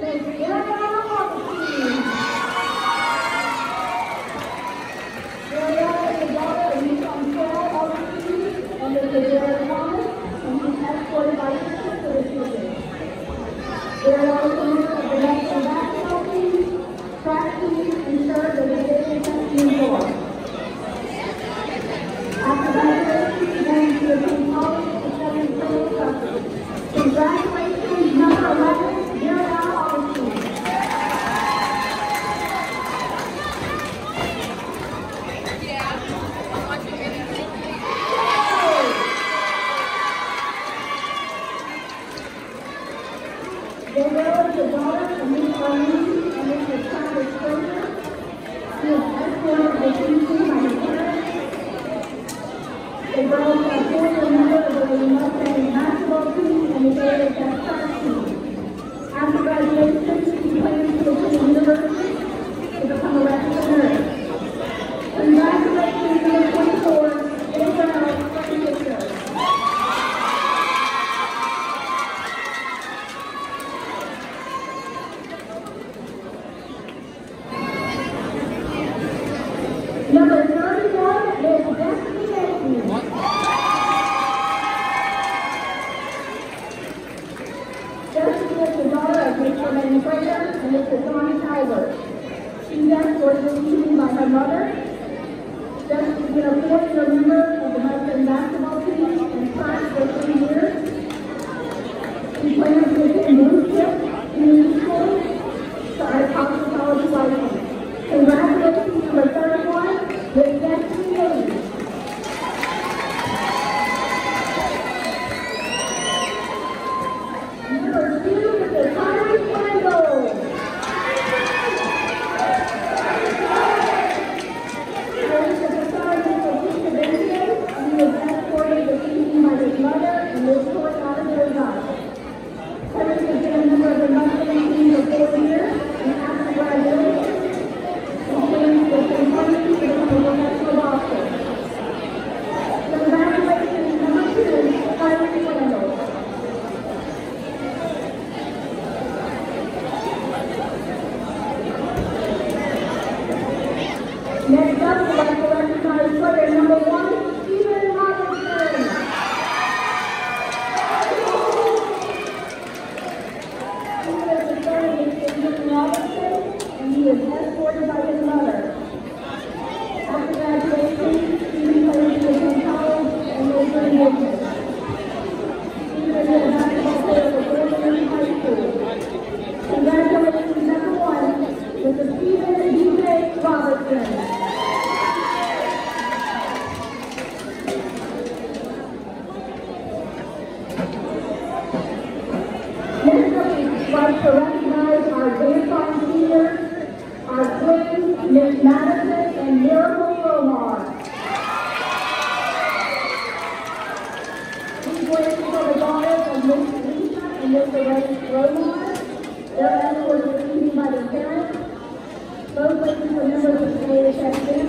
del Number 31 is Destiny Jenkins. Destiny is the daughter of Rachel Manfreda and Mr. Tommy Tyler. She left for the by her mother. Destiny is a four-year member of the Hudson Basketball I'd like to recognize our grandson seniors, our twins, Miss Madison and Miracle Lomar. These the daughters of Miss and Their escorts were received by the parents. Both ladies are members of the Spanish Academy.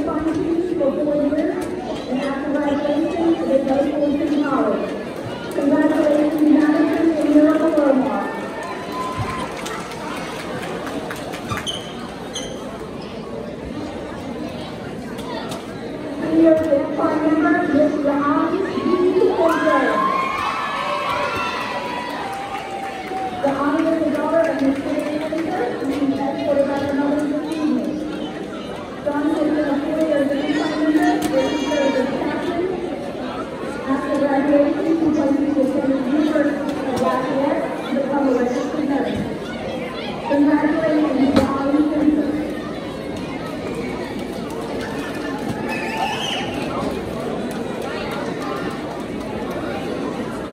graduation University of Congratulations.